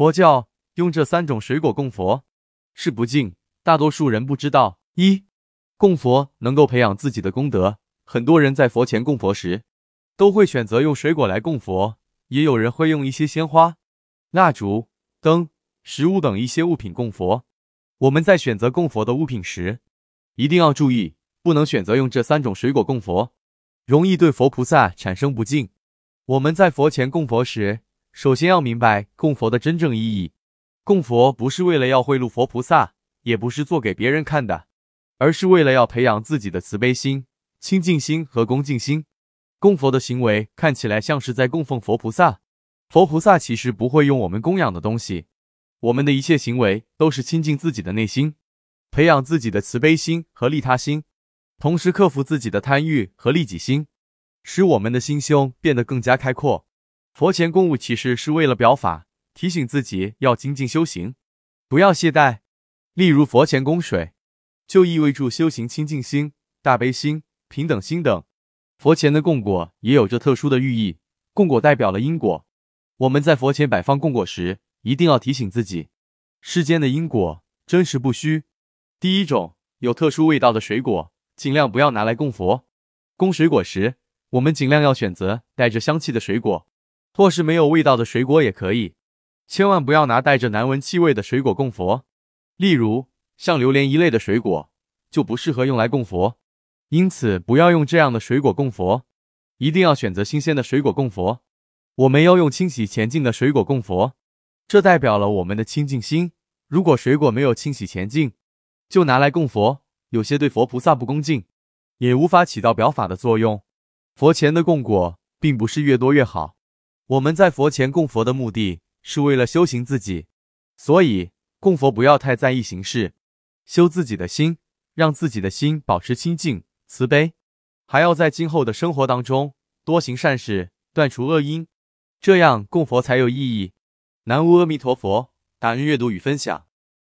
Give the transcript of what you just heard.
佛教用这三种水果供佛是不敬，大多数人不知道。一，供佛能够培养自己的功德。很多人在佛前供佛时，都会选择用水果来供佛，也有人会用一些鲜花、蜡烛、灯、食物等一些物品供佛。我们在选择供佛的物品时，一定要注意，不能选择用这三种水果供佛，容易对佛菩萨产生不敬。我们在佛前供佛时，首先要明白供佛的真正意义。供佛不是为了要贿赂佛菩萨，也不是做给别人看的，而是为了要培养自己的慈悲心、清净心和恭敬心。供佛的行为看起来像是在供奉佛菩萨，佛菩萨其实不会用我们供养的东西。我们的一切行为都是亲近自己的内心，培养自己的慈悲心和利他心，同时克服自己的贪欲和利己心，使我们的心胸变得更加开阔。佛前供物其实是为了表法，提醒自己要精进修行，不要懈怠。例如佛前供水，就意味着修行清净心、大悲心、平等心等。佛前的供果也有着特殊的寓意，供果代表了因果。我们在佛前摆放供果时，一定要提醒自己，世间的因果真实不虚。第一种，有特殊味道的水果，尽量不要拿来供佛。供水果时，我们尽量要选择带着香气的水果。或是没有味道的水果也可以，千万不要拿带着难闻气味的水果供佛。例如像榴莲一类的水果就不适合用来供佛，因此不要用这样的水果供佛，一定要选择新鲜的水果供佛。我们要用清洗前净的水果供佛，这代表了我们的清净心。如果水果没有清洗前净，就拿来供佛，有些对佛菩萨不恭敬，也无法起到表法的作用。佛前的供果并不是越多越好。我们在佛前供佛的目的是为了修行自己，所以供佛不要太在意形式，修自己的心，让自己的心保持清净慈悲，还要在今后的生活当中多行善事，断除恶因，这样供佛才有意义。南无阿弥陀佛，感恩阅读与分享。